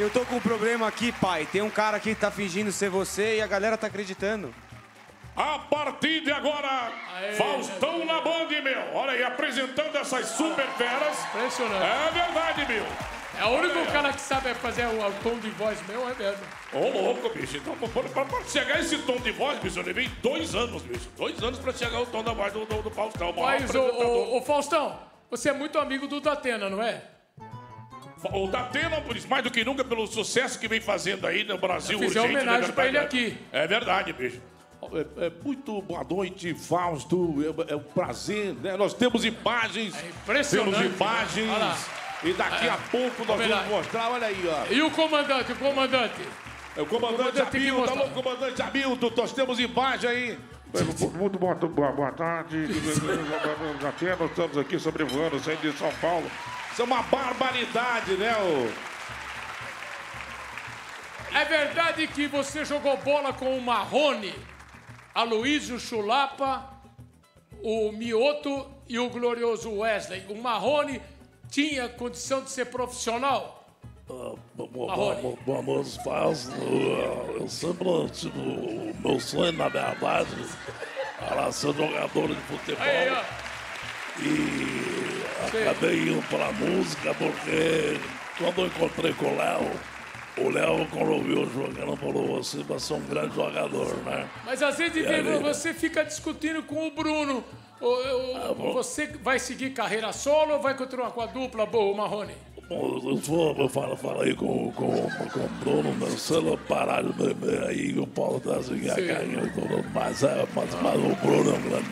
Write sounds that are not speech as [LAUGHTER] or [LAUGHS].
Eu tô com um problema aqui, pai. Tem um cara aqui que tá fingindo ser você e a galera tá acreditando. A partir de agora, Faustão na Band, meu. Olha aí, apresentando essas super feras. Impressionante. É verdade, meu. É o único cara que sabe fazer o, o tom de voz meu, é mesmo. Ô, louco, bicho. Então, pra, pra- pra chegar esse tom de voz, bicho, eu levei dois anos, bicho. Dois anos pra chegar ao tom da voz do, do, do Faustão. o Mas, ô, ô, ô, Faustão, você é muito amigo do Datena, não é? O por isso, mais do que nunca, pelo sucesso que vem fazendo aí no Brasil. Eu fiz né, homenagem pra ele aqui. É verdade, bicho. É, é muito boa noite, Fausto. É, é um prazer, né? Nós temos imagens. É impressionante, Temos né? imagens. Lá. E daqui É. a pouco nós Homenagem. vamos mostrar. Olha aí, ó. E o comandante, o comandante? É o comandante comandante tem que Hamilton. mostrar. Alô, comandante Hamilton. Nós temos imagem aí. Muito boa, boa, boa tarde. [LAUGHS] Já temos, estamos aqui sobrevoando o centro de São Paulo. Isso é uma barbaridade, né? ô? É verdade que você jogou bola com o Marrone, Aloysio Chulapa, o Mioto e o glorioso Wesley. O Marrone tinha condição de ser profissional? Marrone. Vamos Fausto. Eu sempre tive o meu sonho, na verdade, era ser jogador de futebol. Aí. E. acabei indo para música porque quando eu encontrei com o Léo, o Léo, quando ouviu eu jogando, falou: Você vai ser um grande jogador, né? Mas às vezes aí? você fica discutindo com o Bruno. O- o- Ah, você vai seguir carreira solo ou vai continuar com a dupla boa, Marrone? Eu, vou, eu falo, falei com, com, com o Bruno, meu, se ele parar de beber aí, eu posso dar assim, a carinha e tudo, mas, é, mas, mas o Bruno é um grande